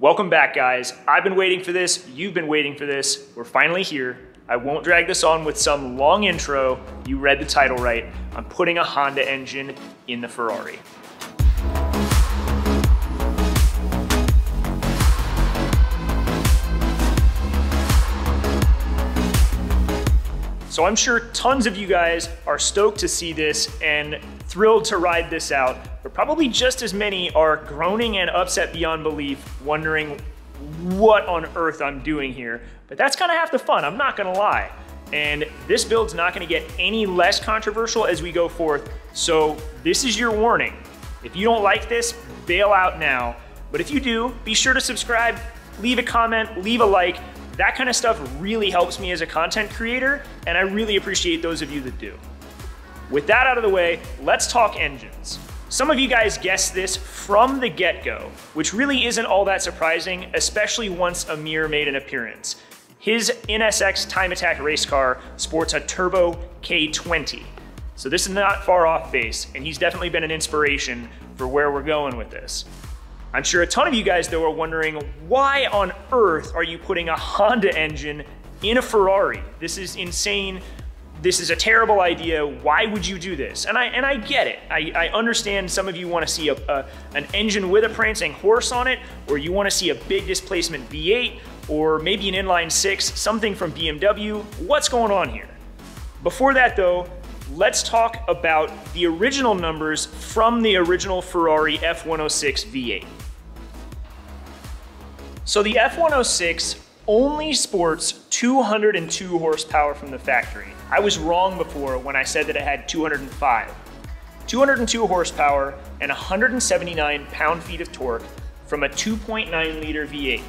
Welcome back, guys. I've been waiting for this. You've been waiting for this. We're finally here. I won't drag this on with some long intro. You read the title right. I'm putting a Honda engine in the Ferrari. So I'm sure tons of you guys are stoked to see this and thrilled to ride this out, probably just as many are groaning and upset beyond belief, wondering what on earth I'm doing here. But that's kind of half the fun, I'm not gonna lie. And this build's not gonna get any less controversial as we go forth. So this is your warning. If you don't like this, bail out now. But if you do, be sure to subscribe, leave a comment, leave a like, that kind of stuff really helps me as a content creator, and I really appreciate those of you that do. With that out of the way, let's talk engines. Some of you guys guessed this from the get-go, which really isn't all that surprising, especially once Amir made an appearance. His NSX Time Attack race car sports a turbo K20. So this is not far off base, and he's definitely been an inspiration for where we're going with this. I'm sure a ton of you guys though are wondering, why on earth are you putting a Honda engine in a Ferrari? This is insane. This is a terrible idea. Why would you do this? And I and I get it. I, I understand some of you want to see a, a, an engine with a prancing horse on it, or you want to see a big displacement V8, or maybe an inline six, something from BMW. What's going on here? Before that though, let's talk about the original numbers from the original Ferrari F106 V8. So the F106 only sports 202 horsepower from the factory. I was wrong before when I said that it had 205. 202 horsepower and 179 pound-feet of torque from a 2.9 liter V8.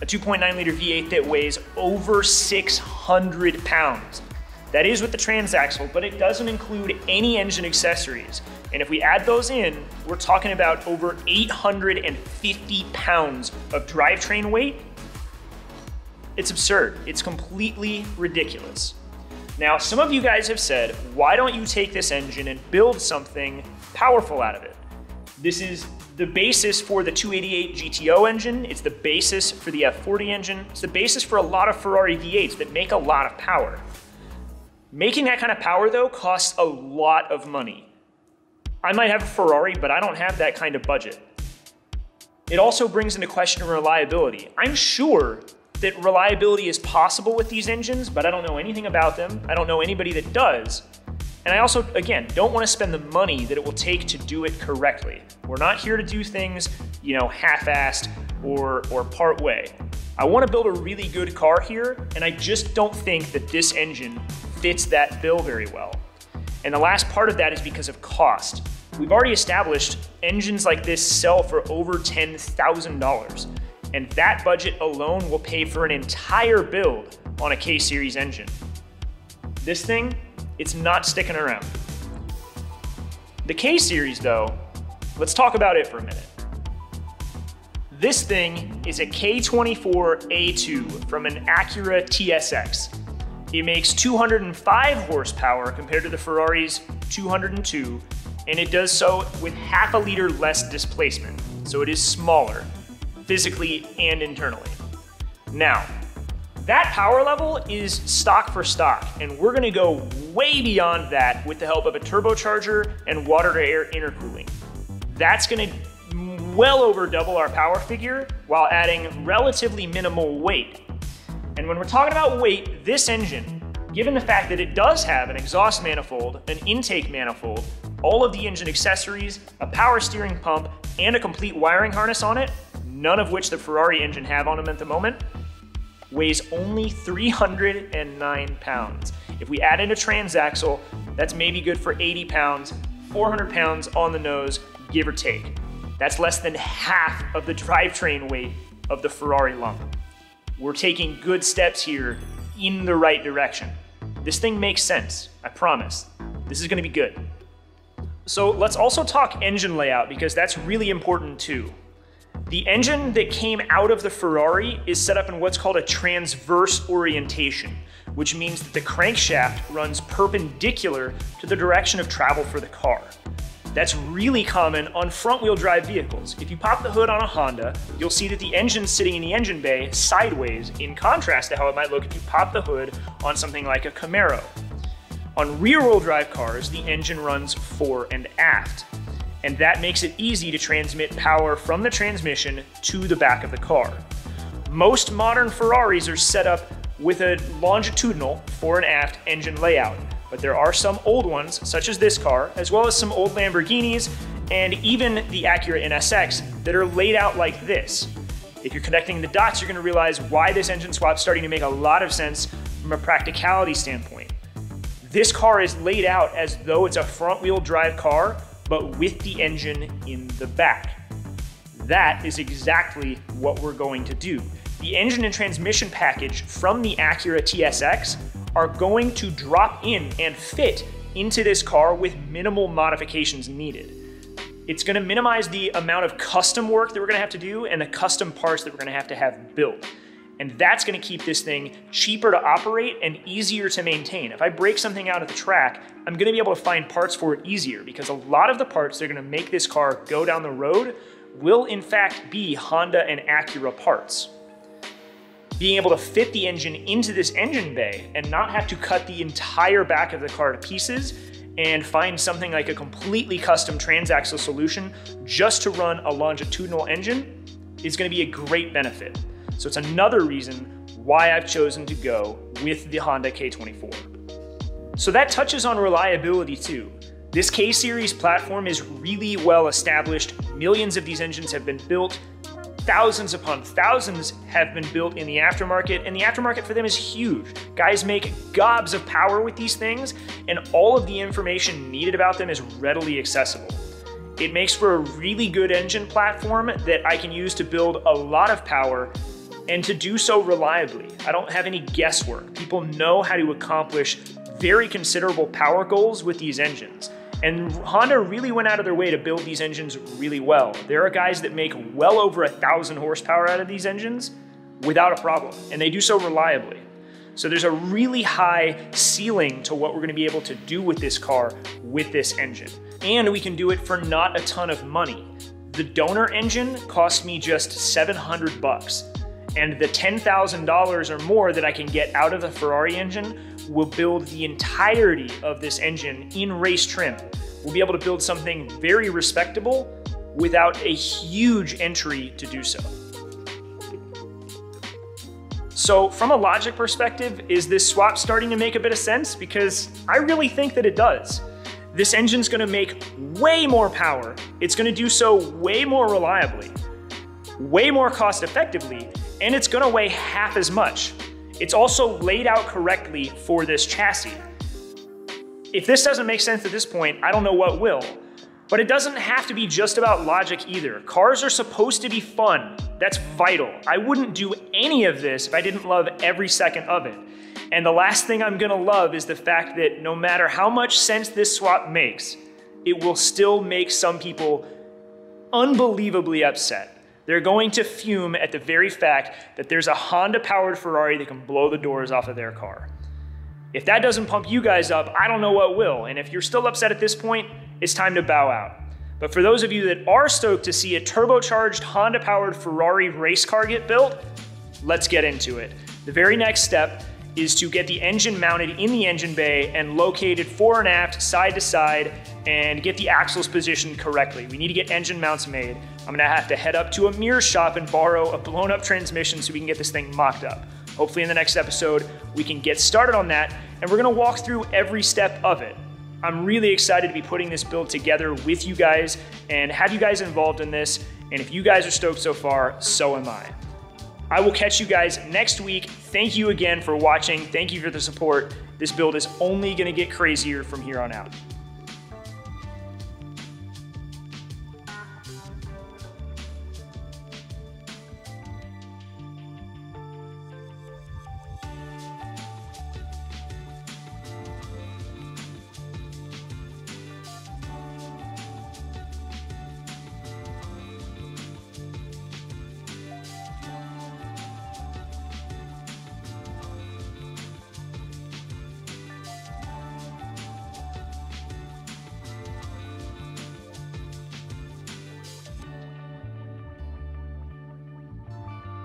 A 2.9 liter V8 that weighs over 600 pounds. That is with the transaxle, but it doesn't include any engine accessories. And if we add those in, we're talking about over 850 pounds of drivetrain weight. It's absurd. It's completely ridiculous. Now, some of you guys have said, why don't you take this engine and build something powerful out of it? This is the basis for the 288 GTO engine. It's the basis for the F40 engine. It's the basis for a lot of Ferrari V8s that make a lot of power. Making that kind of power though costs a lot of money. I might have a Ferrari, but I don't have that kind of budget. It also brings into question reliability. I'm sure that reliability is possible with these engines, but I don't know anything about them. I don't know anybody that does. And I also, again, don't want to spend the money that it will take to do it correctly. We're not here to do things, you know, half-assed or, or part way. I want to build a really good car here, and I just don't think that this engine fits that bill very well. And the last part of that is because of cost. We've already established engines like this sell for over $10,000. And that budget alone will pay for an entire build on a K-Series engine. This thing, it's not sticking around. The K-Series though, let's talk about it for a minute. This thing is a K24A2 from an Acura TSX. It makes 205 horsepower compared to the Ferrari's 202, and it does so with half a liter less displacement, so it is smaller, physically and internally. Now, that power level is stock for stock, and we're gonna go way beyond that with the help of a turbocharger and water to air intercooling. That's gonna well over double our power figure while adding relatively minimal weight and when we're talking about weight, this engine, given the fact that it does have an exhaust manifold, an intake manifold, all of the engine accessories, a power steering pump, and a complete wiring harness on it, none of which the Ferrari engine have on them at the moment, weighs only 309 pounds. If we add in a transaxle, that's maybe good for 80 pounds, 400 pounds on the nose, give or take. That's less than half of the drivetrain weight of the Ferrari lump. We're taking good steps here in the right direction. This thing makes sense, I promise. This is gonna be good. So let's also talk engine layout because that's really important too. The engine that came out of the Ferrari is set up in what's called a transverse orientation, which means that the crankshaft runs perpendicular to the direction of travel for the car. That's really common on front wheel drive vehicles. If you pop the hood on a Honda, you'll see that the engine's sitting in the engine bay sideways in contrast to how it might look if you pop the hood on something like a Camaro. On rear wheel drive cars, the engine runs fore and aft, and that makes it easy to transmit power from the transmission to the back of the car. Most modern Ferraris are set up with a longitudinal fore and aft engine layout, but there are some old ones, such as this car, as well as some old Lamborghinis, and even the Acura NSX that are laid out like this. If you're connecting the dots, you're gonna realize why this engine swap's starting to make a lot of sense from a practicality standpoint. This car is laid out as though it's a front wheel drive car, but with the engine in the back. That is exactly what we're going to do. The engine and transmission package from the Acura TSX are going to drop in and fit into this car with minimal modifications needed. It's gonna minimize the amount of custom work that we're gonna have to do and the custom parts that we're gonna have to have built. And that's gonna keep this thing cheaper to operate and easier to maintain. If I break something out at the track, I'm gonna be able to find parts for it easier because a lot of the parts that are gonna make this car go down the road will in fact be Honda and Acura parts being able to fit the engine into this engine bay and not have to cut the entire back of the car to pieces and find something like a completely custom transaxle solution just to run a longitudinal engine is gonna be a great benefit. So it's another reason why I've chosen to go with the Honda K24. So that touches on reliability too. This K-Series platform is really well established. Millions of these engines have been built thousands upon thousands have been built in the aftermarket, and the aftermarket for them is huge. Guys make gobs of power with these things, and all of the information needed about them is readily accessible. It makes for a really good engine platform that I can use to build a lot of power and to do so reliably. I don't have any guesswork. People know how to accomplish very considerable power goals with these engines. And Honda really went out of their way to build these engines really well. There are guys that make well over a thousand horsepower out of these engines without a problem, and they do so reliably. So there's a really high ceiling to what we're gonna be able to do with this car with this engine. And we can do it for not a ton of money. The donor engine cost me just 700 bucks. And the $10,000 or more that I can get out of the Ferrari engine will build the entirety of this engine in race trim. We'll be able to build something very respectable without a huge entry to do so. So from a logic perspective, is this swap starting to make a bit of sense? Because I really think that it does. This engine's gonna make way more power. It's gonna do so way more reliably, way more cost effectively, and it's gonna weigh half as much. It's also laid out correctly for this chassis. If this doesn't make sense at this point, I don't know what will. But it doesn't have to be just about logic either. Cars are supposed to be fun. That's vital. I wouldn't do any of this if I didn't love every second of it. And the last thing I'm gonna love is the fact that no matter how much sense this swap makes, it will still make some people unbelievably upset. They're going to fume at the very fact that there's a Honda powered Ferrari that can blow the doors off of their car. If that doesn't pump you guys up, I don't know what will. And if you're still upset at this point, it's time to bow out. But for those of you that are stoked to see a turbocharged Honda powered Ferrari race car get built, let's get into it. The very next step is to get the engine mounted in the engine bay and located fore and aft, side to side, and get the axles positioned correctly. We need to get engine mounts made. I'm gonna have to head up to Amir shop and borrow a blown up transmission so we can get this thing mocked up. Hopefully in the next episode, we can get started on that, and we're gonna walk through every step of it. I'm really excited to be putting this build together with you guys and have you guys involved in this. And if you guys are stoked so far, so am I. I will catch you guys next week. Thank you again for watching. Thank you for the support. This build is only gonna get crazier from here on out.